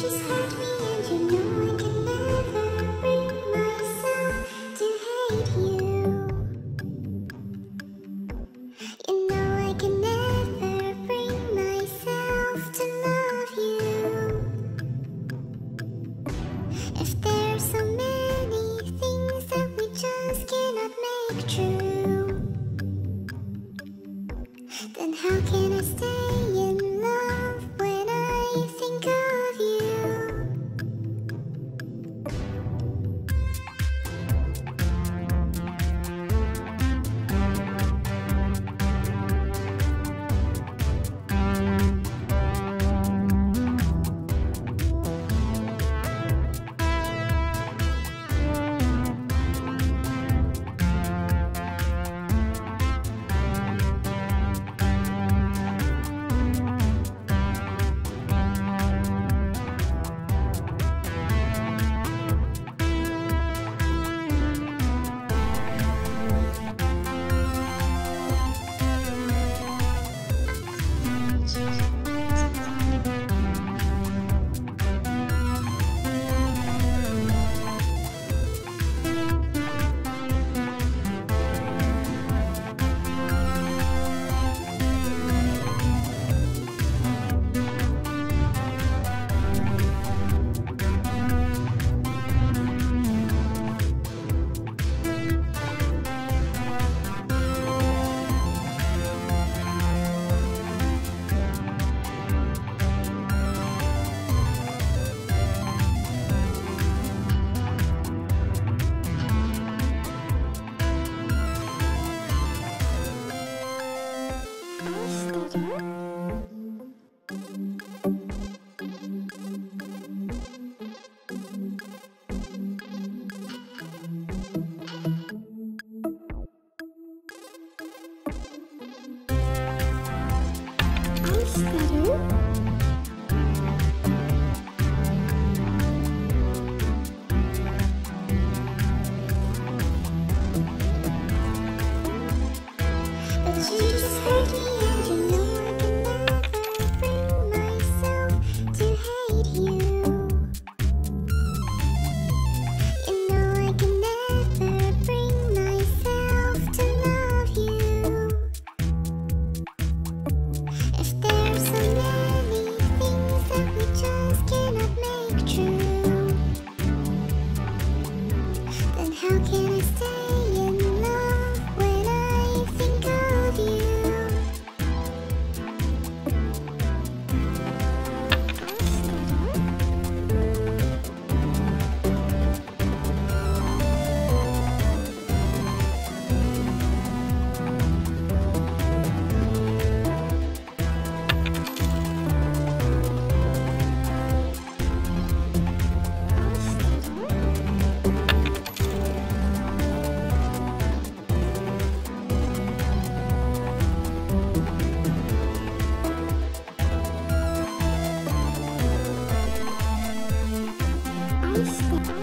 just Monster. How can Música